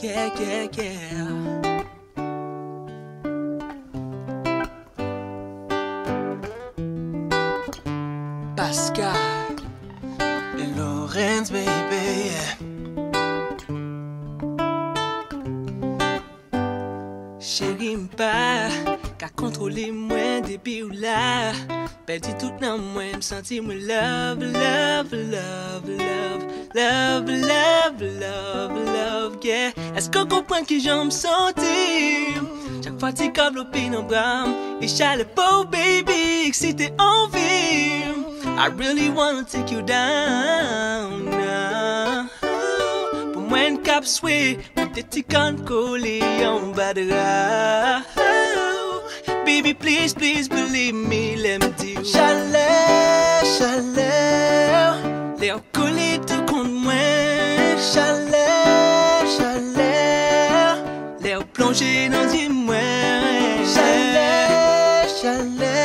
yeah, yeah, yeah. Paska, Lorenz, baby. chéri mpa, ka kontrole mwen depi ou la Perdi tout nan mwen, msanti mwen love, love, love, love Love, love, love, love, yeah. Esko kompren ki jan msanti Chak fwa ti kavlopi nan bram E chale pou baby, si te anvi I really wanna take you down now. Pou mwen kap swe, mwen te ti kan kole yon badra Baby please, please believe me, let me do Chaleur, chaleur. Le ou kole chalè, chalè Lè ou plonje nan di mwen Chalè, chalè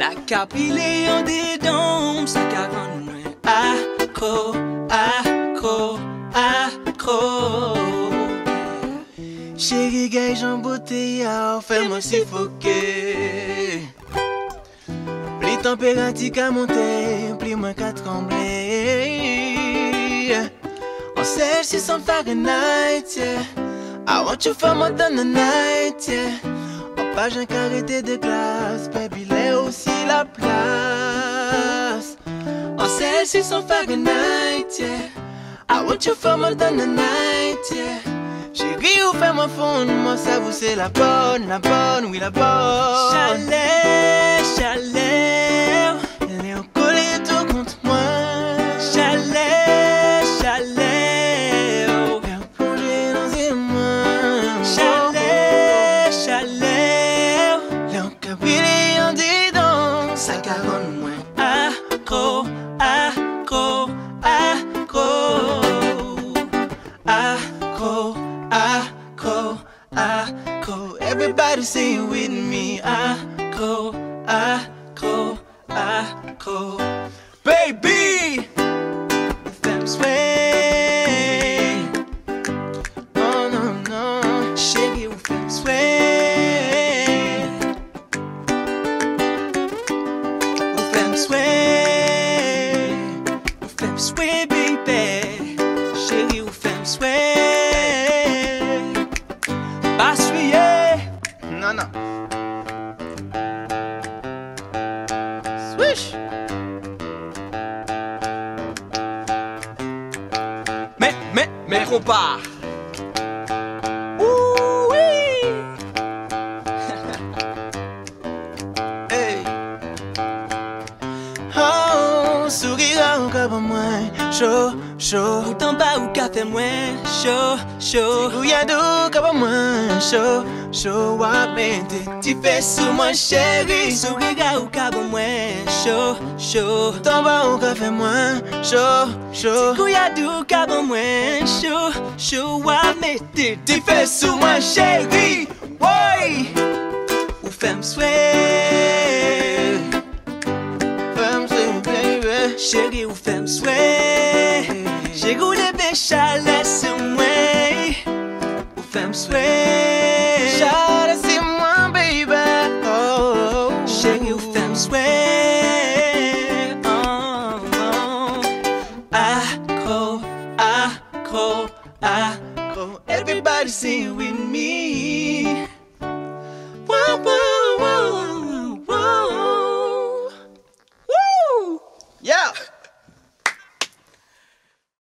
La kapile yon dedan Mse kavan mwen Akro, akro, akro Chéri gay jan bote ya ou fè mwen sifoke Pli temperati ka monte, pli mwen ka tremble qu'à trembler. On sans Fahrenheit, yeah. I want you for more than the night, yeah. En page un carré de glace, baby, l'est aussi la place. On Celsius sans Fahrenheit, yeah. I want you for more than the night, yeah. Chérie, ou fais-moi fondre, moi ça vous c'est la bonne, la bonne, oui la bonne. Chaleur, chaleur Elle est en It with me. Accro, accro, accro. Baby! Femme sway Oh non, non. Chérie ou femme sway Ou femme sway Ou femme sway baby Chérie ou femme sway riche. Mais, mais, mais compare. Ouh oui. hey. Oh, sourira encore pour moi. Chaud, chaud. Ou t'en bas ou café moins. Chaud, chaud. Gouilladou comme moi. Chaud. Show wap mende Ti fe sou mwen cheri Sou riga ou kabo mwen Show, show. Tamba ou kafe mwen Show, show. Ti kouyadou kabo mwen Show, show wap mende Ti fe sou mwen cheri Woy Ou fem swe Fem swe baby. Cheri ou fem swe Cheri ou debe chale se mwen Ou fem swe Shout c'est moi, baby. Oh, ou fèm sway oh, uh, oh. Uh. Accro, accro, accro Everybody sing with me.